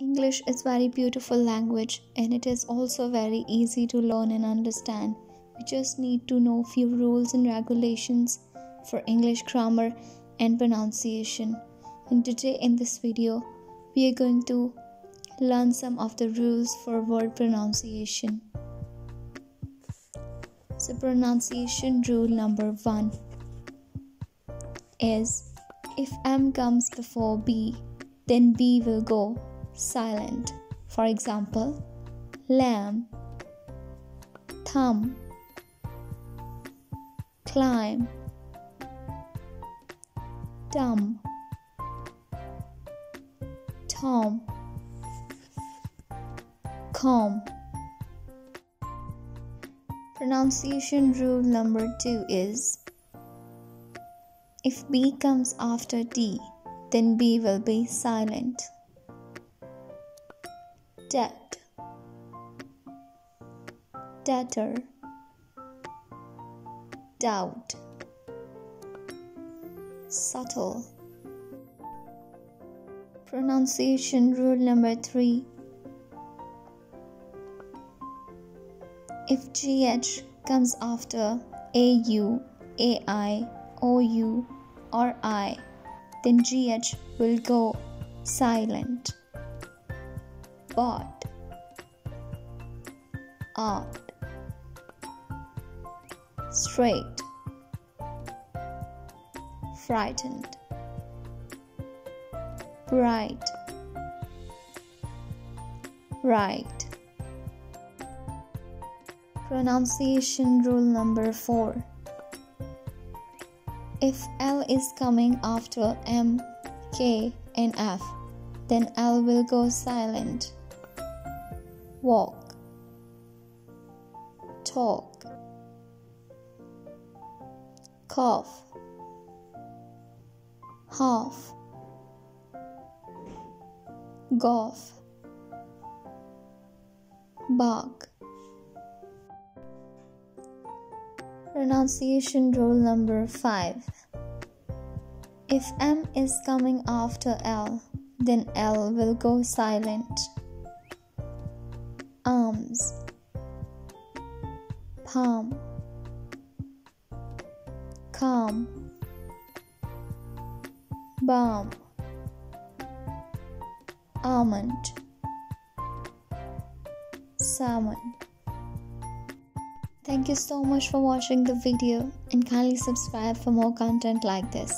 English is very beautiful language and it is also very easy to learn and understand. We just need to know few rules and regulations for English grammar and pronunciation. And today in this video, we are going to learn some of the rules for word pronunciation. So pronunciation rule number 1 is if M comes before B, then B will go silent. For example, lamb, thumb, climb, dumb, tom, comb. Pronunciation rule number two is if B comes after D, then B will be silent debt. Debtor. Doubt. Subtle. Pronunciation rule number 3 if gh comes after au ai ou or i then gh will go silent bought, art, straight, frightened, bright, right. Pronunciation rule number 4 If L is coming after M, K, and F, then L will go silent walk, talk, cough, half, golf, bark. Pronunciation rule number 5 If M is coming after L, then L will go silent arms, palm, calm, balm, almond, salmon. Thank you so much for watching the video and kindly subscribe for more content like this.